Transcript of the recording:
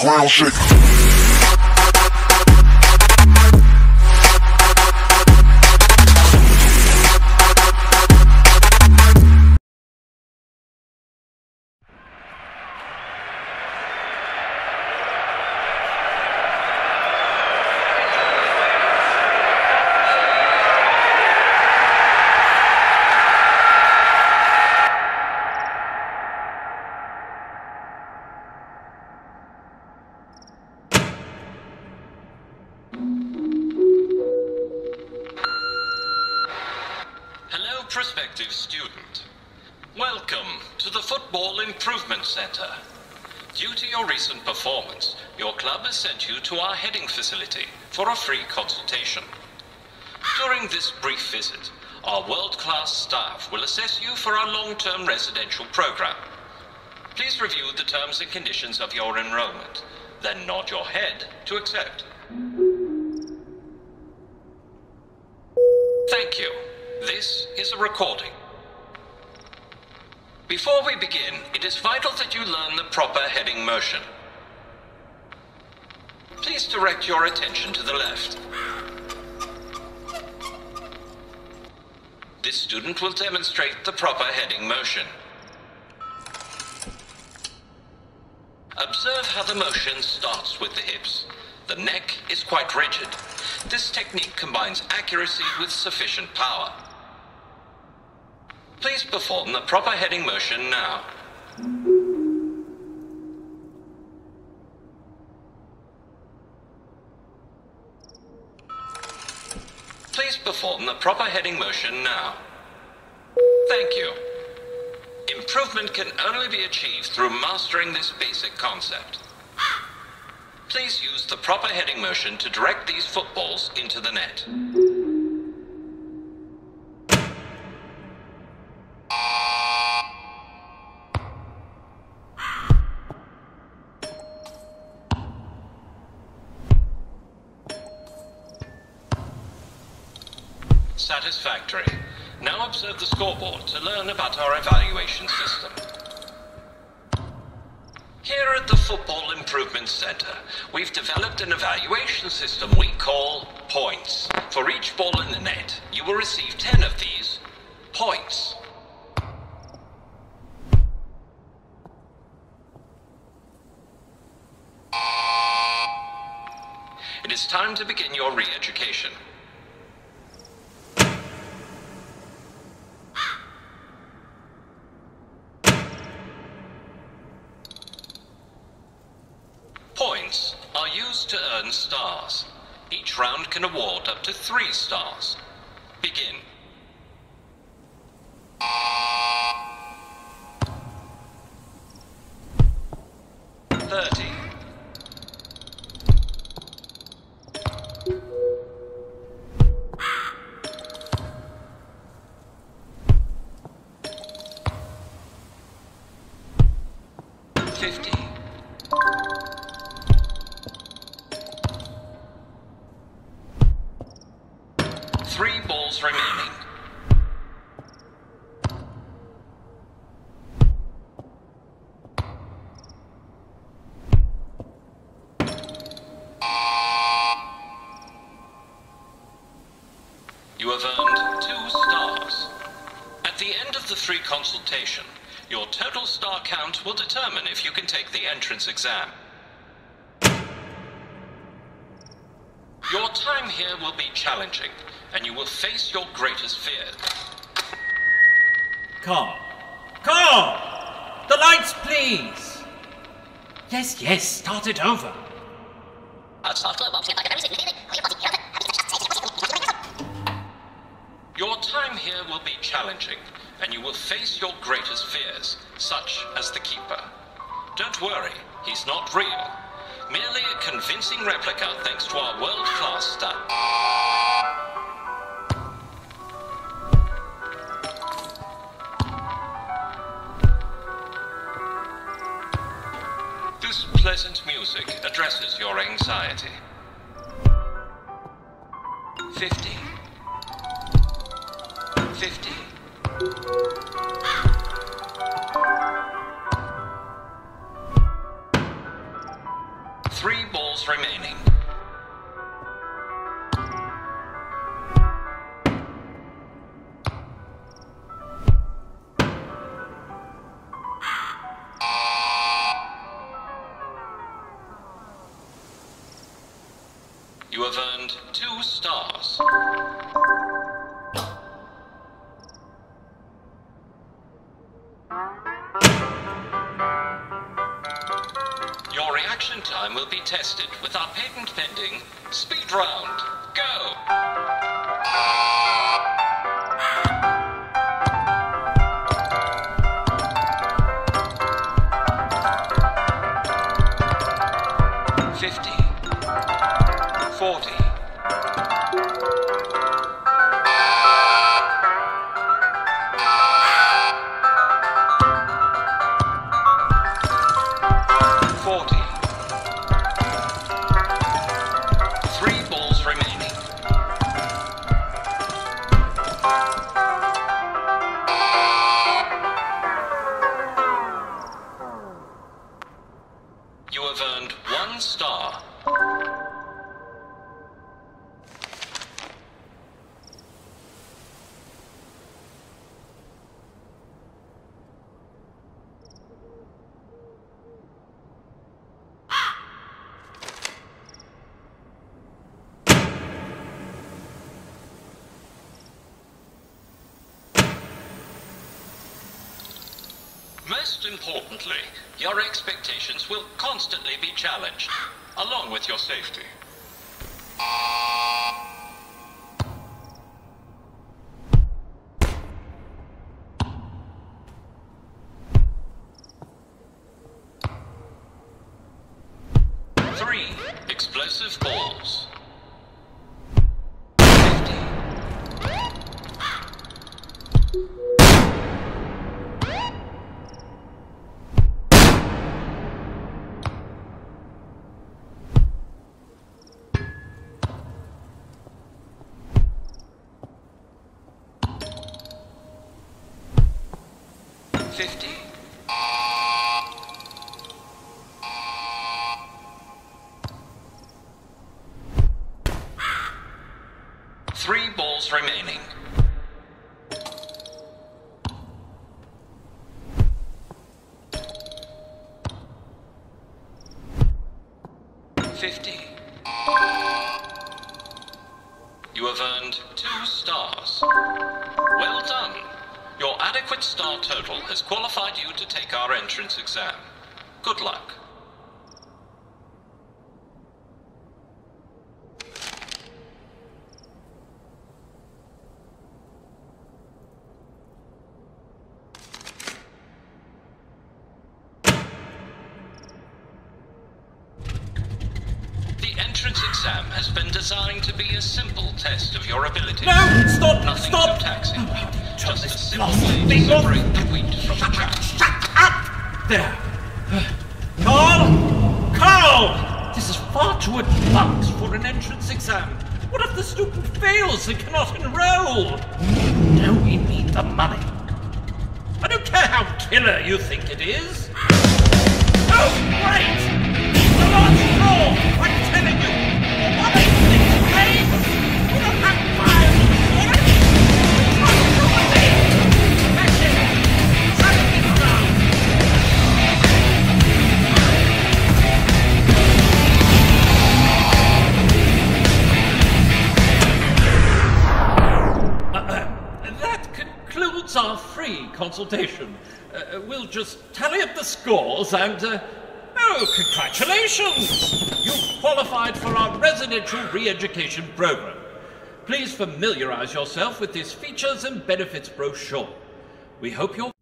ground shake. Prospective student. Welcome to the Football Improvement Center. Due to your recent performance, your club has sent you to our heading facility for a free consultation. During this brief visit, our world-class staff will assess you for our long-term residential program. Please review the terms and conditions of your enrollment, then nod your head to accept. Thank you. This is a recording. Before we begin, it is vital that you learn the proper heading motion. Please direct your attention to the left. This student will demonstrate the proper heading motion. Observe how the motion starts with the hips. The neck is quite rigid. This technique combines accuracy with sufficient power. Please perform the proper heading motion now. Please perform the proper heading motion now. Thank you. Improvement can only be achieved through mastering this basic concept. Please use the proper heading motion to direct these footballs into the net. Satisfactory. Now observe the scoreboard to learn about our evaluation system. Here at the Football Improvement Center, we've developed an evaluation system we call points. For each ball in the net, you will receive 10 of these points. It is time to begin your re-education. Points are used to earn stars. Each round can award up to three stars. Begin. Thirty. You have earned two stars. At the end of the free consultation, your total star count will determine if you can take the entrance exam. Your time here will be challenging, and you will face your greatest fears. Calm. Calm! The lights, please! Yes, yes, start it over. Your time here will be challenging, and you will face your greatest fears, such as the Keeper. Don't worry, he's not real. Merely a convincing replica thanks to our world-class 50. Three balls remaining. You have earned two stars. Reaction time will be tested with our patent pending speed round. Go! Fifty. Forty. Most importantly, your expectations will constantly be challenged, along with your safety. Three explosive balls. 50. Three balls remaining. Your adequate star total has qualified you to take our entrance exam. Good luck. The entrance exam has been designed to be a simple test of your ability. No! Stop! Nothing Stop! too taxing. Turn Just a this simple blasted way to thing off. the wheat from the chaff. Shut up! There. Uh, Carl! Carl! This is far too advanced for an entrance exam. What if the student fails and cannot enroll? No, we need the money. I don't care how killer you think it is. Oh, great! The large straw! Concludes our free consultation. Uh, we'll just tally up the scores and. Uh, oh, congratulations! You've qualified for our residential re education program. Please familiarize yourself with this features and benefits brochure. We hope you'll.